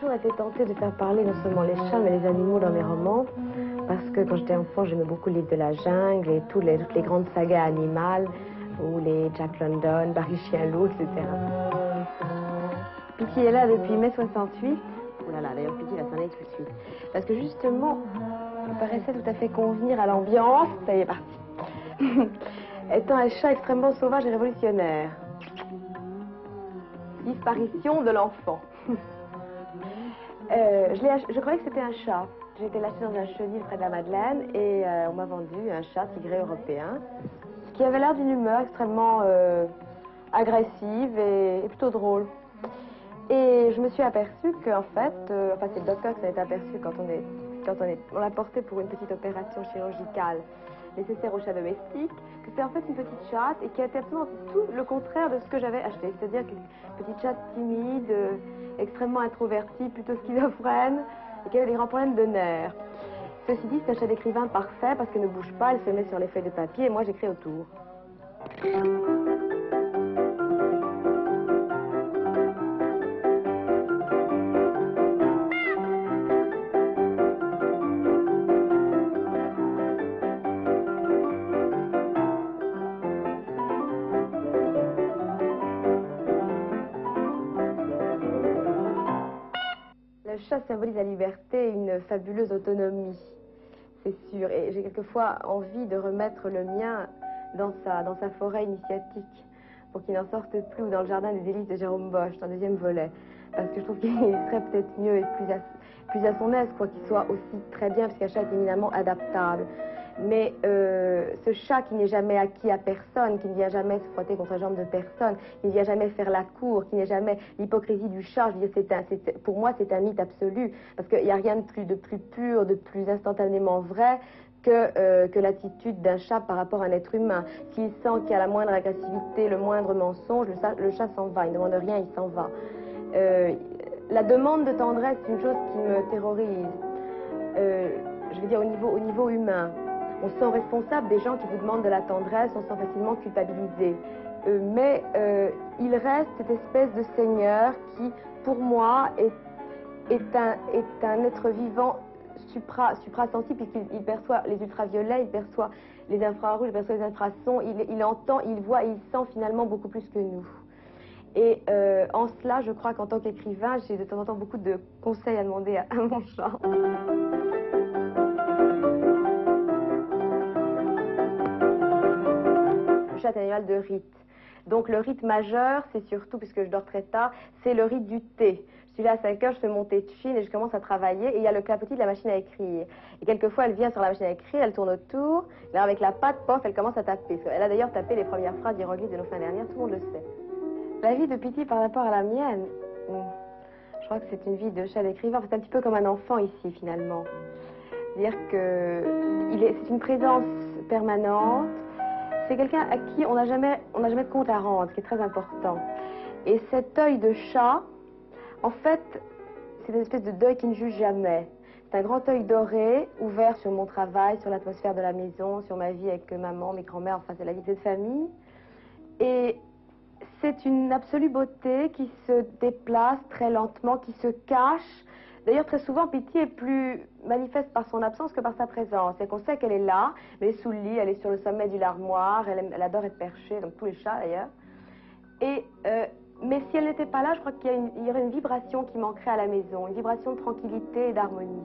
toujours été tentée de faire parler non seulement les chats, mais les animaux dans mes romans. Parce que quand j'étais enfant, j'aimais beaucoup le livre de la jungle et toutes les, les grandes sagas animales, ou les Jack London, Barry Chien-Loup, etc. Piti est là depuis mai 68. Oh là là, d'ailleurs, Piti va s'en aller tout de suite. Parce que justement, il paraissait tout à fait convenir à l'ambiance. Ça y est parti. Étant un chat extrêmement sauvage et révolutionnaire. Disparition de l'enfant. Euh, je, je, croyais que c'était un chat. J'ai été lâchée dans un chenil près de la Madeleine et euh, on m'a vendu un chat tigré européen qui avait l'air d'une humeur extrêmement euh, agressive et, plutôt drôle. Et je me suis aperçue qu'en fait, enfin c'est le docteur qui s'en est aperçu quand on est, quand on est, on l'a porté pour une petite opération chirurgicale nécessaire au chat domestique, que c'est en fait une petite chatte et qui était absolument tout le contraire de ce que j'avais acheté. C'est-à-dire qu'une petite chatte timide, extrêmement introvertie, plutôt schizophrène, et qui avait des grands problèmes de nerfs. Ceci dit, c'est un chat d'écrivain parfait parce qu'elle ne bouge pas, elle se met sur les feuilles de papier et moi j'écris autour. Chat symbolise la liberté et une fabuleuse autonomie, c'est sûr. Et j'ai quelquefois envie de remettre le mien dans sa, forêt initiatique pour qu'il n'en sorte plus, ou dans le jardin des délices de Jérôme Bosch, dans le deuxième volet. Parce que je trouve qu'il serait peut-être mieux et plus à, plus à son aise, quoi, qu'il soit aussi très bien, parce qu'un chat est éminemment adaptable. Mais euh, ce chat qui n'est jamais acquis à personne, qui ne vient jamais se frotter contre la jambe de personne, qui ne vient jamais faire la cour, qui n'est jamais l'hypocrisie du chat, pour moi, c'est un mythe absolu. Parce qu'il n'y a rien de plus, pur, de plus instantanément vrai que, euh, que l'attitude d'un chat par rapport à un être humain. S'il sent qu'il y a la moindre agressivité, le moindre mensonge, le, chat s'en va. Il ne demande rien, il s'en va. Euh, la demande de tendresse, c'est une chose qui me terrorise. je veux dire, au niveau humain on se sent responsable des gens qui vous demandent de la tendresse, on se sent facilement culpabilisé. Euh, mais euh, il reste cette espèce de Seigneur qui, pour moi, est, un, être vivant supra, suprasensible puisqu'il perçoit les ultraviolets, il perçoit les infrarouges, il perçoit les infrasons, il, entend, il voit, il sent finalement beaucoup plus que nous. Et euh, en cela, je crois qu'en tant qu'écrivain, j'ai de temps en temps beaucoup de conseils à demander à, à mon chat. Chat animal de rite. Donc le rite majeur, c'est surtout, puisque je dors très tard, c'est le rite du thé. Je suis là à 5 heures, je fais mon thé de Chine et je commence à travailler et il y a le clapotis de la machine à écrire. Et quelquefois, elle vient sur la machine à écrire, elle tourne autour, là avec la patte, pof, elle commence à taper. Elle a d'ailleurs tapé les premières phrases d'hiéroglyphes de nos fins dernières, tout le monde le sait. La vie de Piti par rapport à la mienne, hmm, je crois que c'est une vie de chat d'écrivain. C'est un petit peu comme un enfant ici, finalement. Dire que c'est une présence permanente, c'est quelqu'un à qui on n'a jamais, on jamais de compte à rendre, ce qui est très important. Et cet œil de chat, en fait, c'est une espèce de deuil qui ne juge jamais. C'est un grand œil doré, ouvert sur mon travail, sur l'atmosphère de la maison, sur ma vie avec maman, mes grands-mères, enfin c'est la vie de cette famille. Et c'est une absolue beauté qui se déplace très lentement, qui se cache D'ailleurs, très souvent, Piti est plus manifeste par son absence que par sa présence. C'est qu'on sait qu'elle est là, elle est sous le lit, elle est sur le sommet du larmoire, elle, adore être perchée, donc tous les chats d'ailleurs. Et, euh, mais si elle n'était pas là, je crois qu'il y, aurait une vibration qui manquerait à la maison, une vibration de tranquillité et d'harmonie.